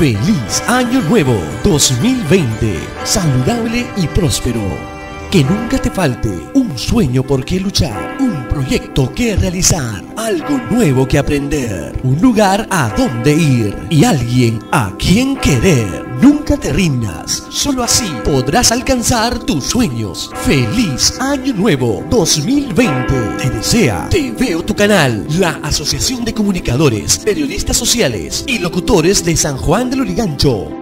Feliz Año Nuevo 2020, saludable y próspero. Que nunca te falte un sueño por qué luchar, un proyecto que realizar, algo nuevo que aprender, un lugar a donde ir y alguien a quien querer. Nunca te rindas, solo así podrás alcanzar tus sueños. Feliz Año Nuevo 2020. Te desea Te Veo Tu Canal, la Asociación de Comunicadores, Periodistas Sociales y Locutores de San Juan del Origancho.